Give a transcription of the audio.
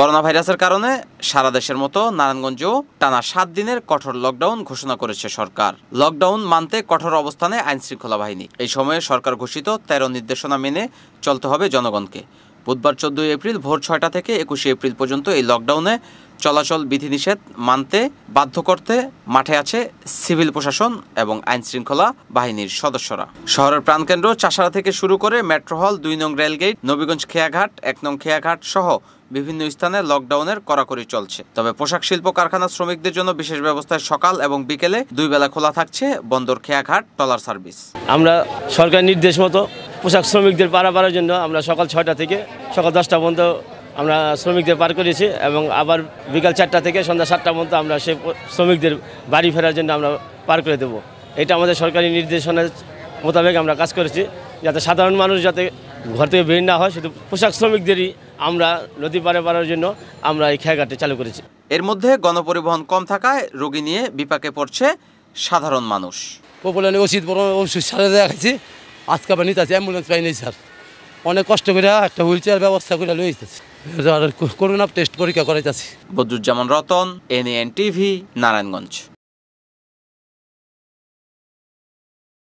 Corona ভাইরাসের কারণে সারা দেশের মতো নারায়ণগঞ্জেও টানা সাত দিনের কঠোর লকডাউন ঘোষণা করেছে সরকার। লকডাউন মানতে কঠোর অবস্থানে আইনশৃঙ্খলা বাহিনী। এই সময়ে সরকার ঘোষিত তেরো নির্দেশনা মেনে চলতে হবে জনগণকে। বুধবার চোদ্দই এপ্রিল ভোর ছয়টা থেকে একুশে এপ্রিল পর্যন্ত এই লকডাউনে চলাচল বিধিনিষেধ মানতে বাধ্য করতে মাঠে আছে সিভিল প্রশাসন এবং আইন শৃঙ্খলা বাহিনীর সদস্যরা। শহরের প্রাণকেন্দ্র চাষারা থেকে শুরু করে মেট্রো হল, দুই নং রেলগেট, নবীগঞ্জ খেয়াঘাট, এক নং খেয়াঘাট সহ বিভিন্ন স্থানে লকডাউনের কড়াকড়ি চলছে। তবে পোশাক শিল্প কারখানা শ্রমিকদের জন্য বিশেষ ব্যবস্থায় সকাল এবং বিকেলে দুই বেলা খোলা থাকছে বন্দর, খেয়াঘাট টলার সার্ভিস। আমরা সরকার নির্দেশ মতো পোশাক শ্রমিকদের পারাপারের জন্য আমরা সকাল ছয়টা থেকে সকাল দশটা পর্যন্ত আমরা শ্রমিকদের পার করেছি এবং আবার বিকাল চারটা থেকে সন্ধ্যা সাতটা পর্যন্ত আমরা সেই প- শ্রমিকদের বাড়ি ফেরার জন্য আমরা পার করে দেবো। এটা আমাদের সরকারি নির্দেশনার মোতাবেক আমরা কাজ করেছি। যাতে সাধারণ মানুষ যাতে ঘর থেকে বের না হয় শুধু পোশাক শ্রমিকদেরই আমরা নদী পারে পারার জন্য আমরা এই খেয়াঘাটে চালু করেছি। এর মধ্যে গণপরিবহন কম থাকায় রোগী নিয়ে বিপাকে পড়ছে সাধারণ মানুষ। পপুলারে ওষুধ বড় ওষুধ সারে দেখাচ্ছি আজকে আবার নিতে অ্যাম্বুলেন্স পাই নেই স্যার। অনেক কষ্ট করে একটা হুইল চেয়ার ব্যবস্থা করে লইতেছি করোনা টেস্ট পরীক্ষা করাইতেছি? Badruzzaman Ratan NN TV Narayanganj.